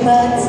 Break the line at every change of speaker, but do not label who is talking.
but